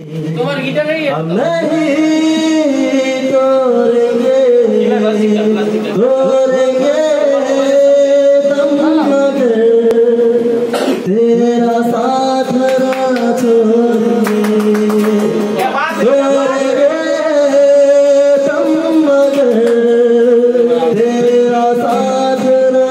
तुम्हारा गिटार नहीं है हम नहीं तेरा साथ ना तेरा साथ ना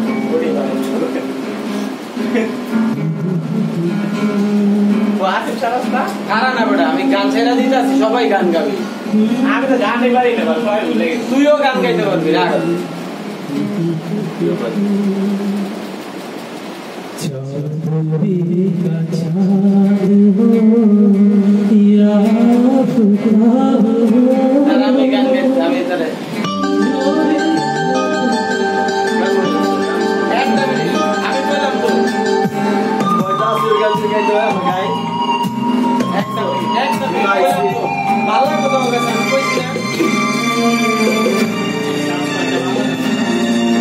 গারস না আমি গান ছেড়া দিতে আছি সবাই গান গাবি। আমি তো গান গান গাইতে পারবি গান গাইতে একটা মিনিট পেলাম তো। ভালো লাগতো তোমার কাছে, আমি কইছি না?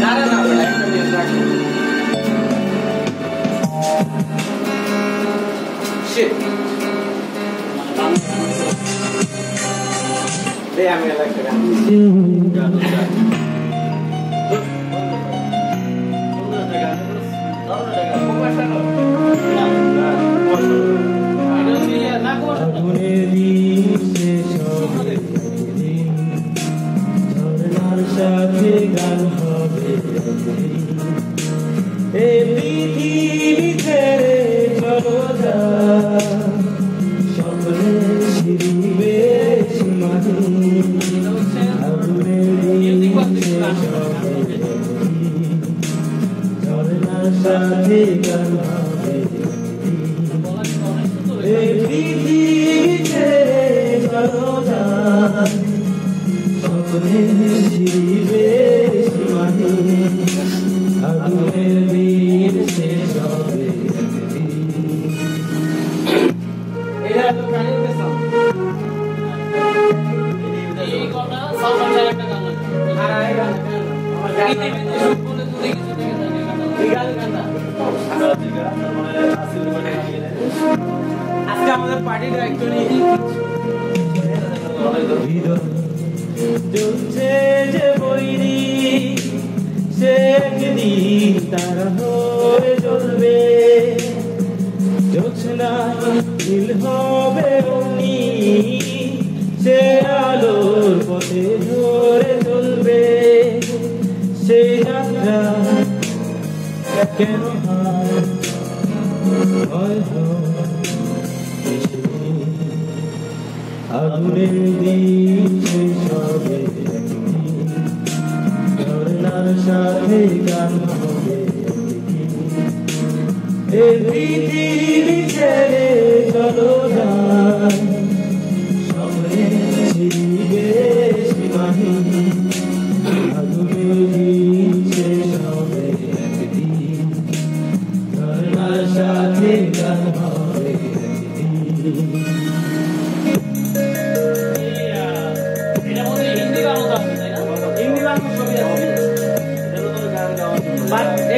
না, না, না, বেটা, একটা মিনিট রাখো। Shit. দে, আমি আর একটা সাথে গান হবে। এই পৃথিবী ছেড়ে চলো যা দিন শেষ হবে একদিন ঝরনার সাথে গান হবে। এই পৃথিবীতে জনতা স্বপ্নের শিরিবে একটা। হ্যাঁ। আজকে আমাদের পার্টিটা অ্যাকচুয়ালি হৃদয় একদিন তারা হয়ে জ্বলবে। জোছনা নীল হবে অগ্নি সে আলোর পথে ধরে চলবে। সেই যাত্রা কেন আর হবে এ পৃথিবী ছেড়ে চলো না সামনে ছিবে সীমাহী সাথে গান হবে হিন্দি গান হিন্দি গান ছবি আছে Bye.